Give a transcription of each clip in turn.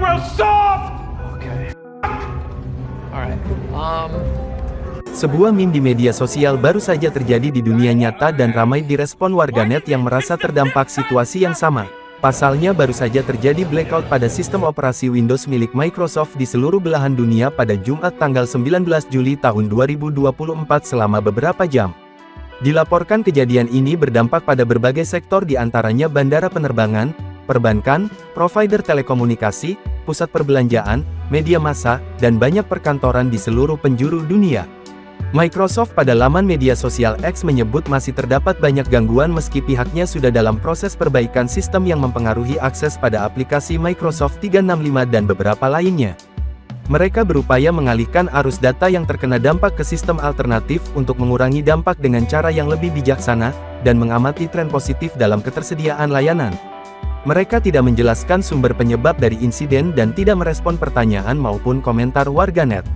real soft! Okay. Alright. Um. Sebuah meme di media sosial baru saja terjadi di dunia nyata dan ramai direspon warganet yang merasa terdampak situasi yang sama. Pasalnya baru saja terjadi blackout pada sistem operasi Windows milik Microsoft di seluruh belahan dunia pada Jumat tanggal 19 Juli tahun 2024 selama beberapa jam. Dilaporkan kejadian ini berdampak pada berbagai sektor di antaranya bandara penerbangan, perbankan, provider telekomunikasi, pusat perbelanjaan, media massa, dan banyak perkantoran di seluruh penjuru dunia. Microsoft pada laman media sosial X menyebut masih terdapat banyak gangguan meski pihaknya sudah dalam proses perbaikan sistem yang mempengaruhi akses pada aplikasi Microsoft 365 dan beberapa lainnya. Mereka berupaya mengalihkan arus data yang terkena dampak ke sistem alternatif untuk mengurangi dampak dengan cara yang lebih bijaksana, dan mengamati tren positif dalam ketersediaan layanan. Mereka tidak menjelaskan sumber penyebab dari insiden dan tidak merespon pertanyaan maupun komentar warganet.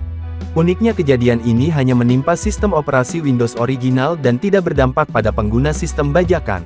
Uniknya kejadian ini hanya menimpa sistem operasi Windows original dan tidak berdampak pada pengguna sistem bajakan.